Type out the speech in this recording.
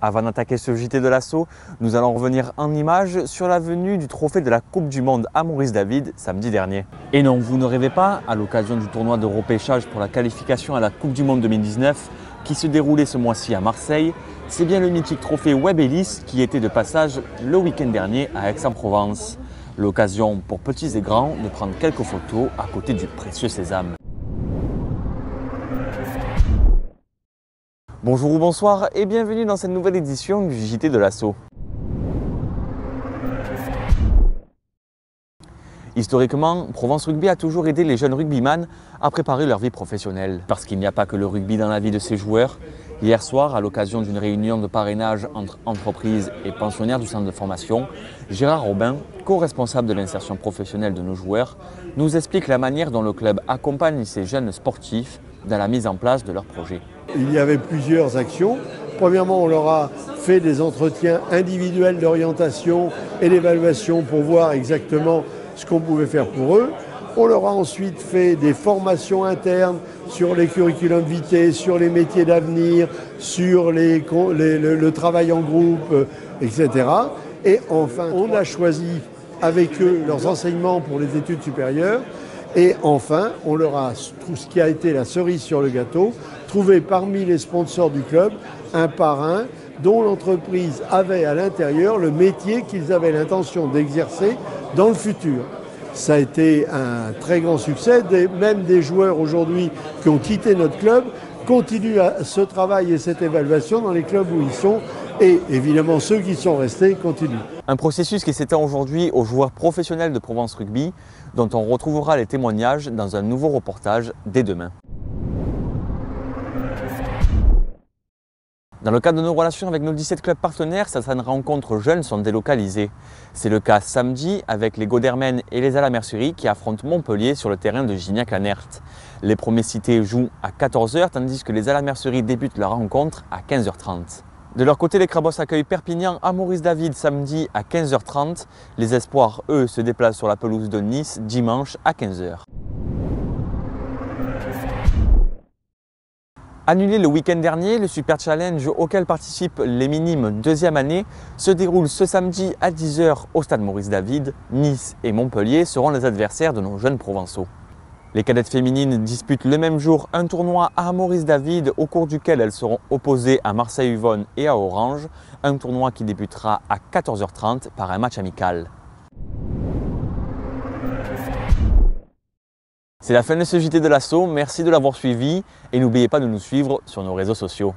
Avant d'attaquer ce JT de l'assaut, nous allons revenir en images sur la venue du trophée de la Coupe du Monde à Maurice David samedi dernier. Et non, vous ne rêvez pas, à l'occasion du tournoi de repêchage pour la qualification à la Coupe du Monde 2019 qui se déroulait ce mois-ci à Marseille, c'est bien le mythique trophée Web Ellis qui était de passage le week-end dernier à Aix-en-Provence. L'occasion pour petits et grands de prendre quelques photos à côté du précieux sésame. Bonjour ou bonsoir et bienvenue dans cette nouvelle édition du JT de l'Assaut. Historiquement, Provence Rugby a toujours aidé les jeunes rugbyman à préparer leur vie professionnelle. Parce qu'il n'y a pas que le rugby dans la vie de ses joueurs. Hier soir, à l'occasion d'une réunion de parrainage entre entreprises et pensionnaires du centre de formation, Gérard Robin, co-responsable de l'insertion professionnelle de nos joueurs, nous explique la manière dont le club accompagne ces jeunes sportifs dans la mise en place de leurs projets. Il y avait plusieurs actions. Premièrement, on leur a fait des entretiens individuels d'orientation et d'évaluation pour voir exactement ce qu'on pouvait faire pour eux. On leur a ensuite fait des formations internes sur les curriculums vitae, sur les métiers d'avenir, sur le, travail en groupe, euh, etc. Et enfin, on a choisi avec eux leurs enseignements pour les études supérieures. Et enfin, on leur a, ce qui a été la cerise sur le gâteau, trouver parmi les sponsors du club un parrain dont l'entreprise avait à l'intérieur le métier qu'ils avaient l'intention d'exercer dans le futur. Ça a été un très grand succès, même des joueurs aujourd'hui qui ont quitté notre club continuent ce travail et cette évaluation dans les clubs où ils sont et évidemment ceux qui sont restés continuent. Un processus qui s'étend aujourd'hui aux joueurs professionnels de Provence Rugby dont on retrouvera les témoignages dans un nouveau reportage dès demain. Dans le cadre de nos relations avec nos 17 clubs partenaires, certaines rencontres jeunes sont délocalisées. C'est le cas samedi avec les Godermen et les Alamercerie qui affrontent Montpellier sur le terrain de Gignac-Lanert. Les premiers cités jouent à 14h tandis que les Alamercerie débutent leur rencontre à 15h30. De leur côté, les Crabos accueillent Perpignan à Maurice David samedi à 15h30. Les Espoirs, eux, se déplacent sur la pelouse de Nice dimanche à 15h. Annulé le week-end dernier, le Super Challenge auquel participent les minimes deuxième année se déroule ce samedi à 10h au stade Maurice David. Nice et Montpellier seront les adversaires de nos jeunes provençaux. Les cadettes féminines disputent le même jour un tournoi à Maurice David au cours duquel elles seront opposées à Marseille-Yvonne et à Orange, un tournoi qui débutera à 14h30 par un match amical. C'est la fin de ce JT de l'assaut, merci de l'avoir suivi et n'oubliez pas de nous suivre sur nos réseaux sociaux.